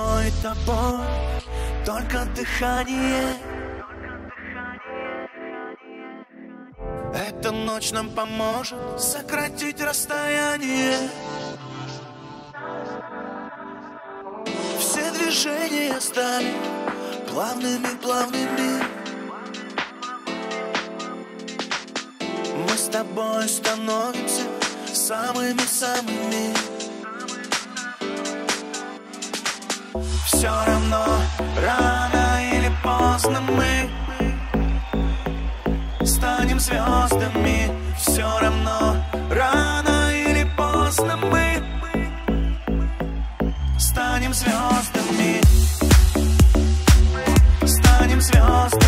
мной тобой. Только дыхание. Эта ночь нам поможет сократить расстояние. Все движения стали плавными-плавными Мы с тобой становимся самыми-самыми Все равно рано или поздно мы Станем звездами Все равно рано или поздно мы Станем звездами Станем звездами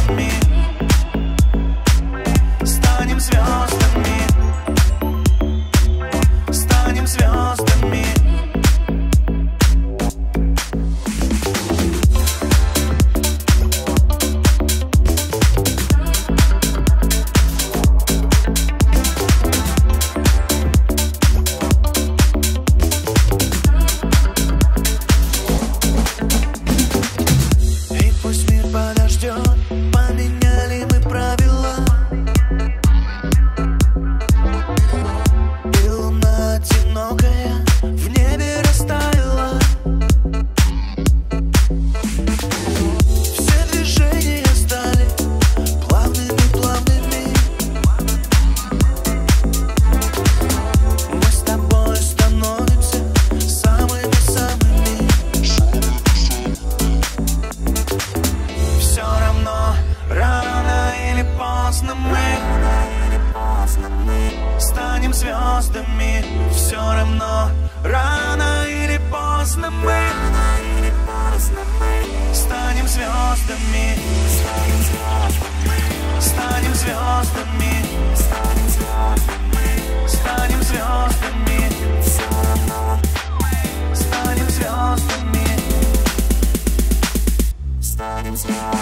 звездами Все равно. Рано или поздно мы, рано или поздно мы Станем звездами Станем звездами Станем звездами Станем звездами Все равно Станем звездами Станем звездами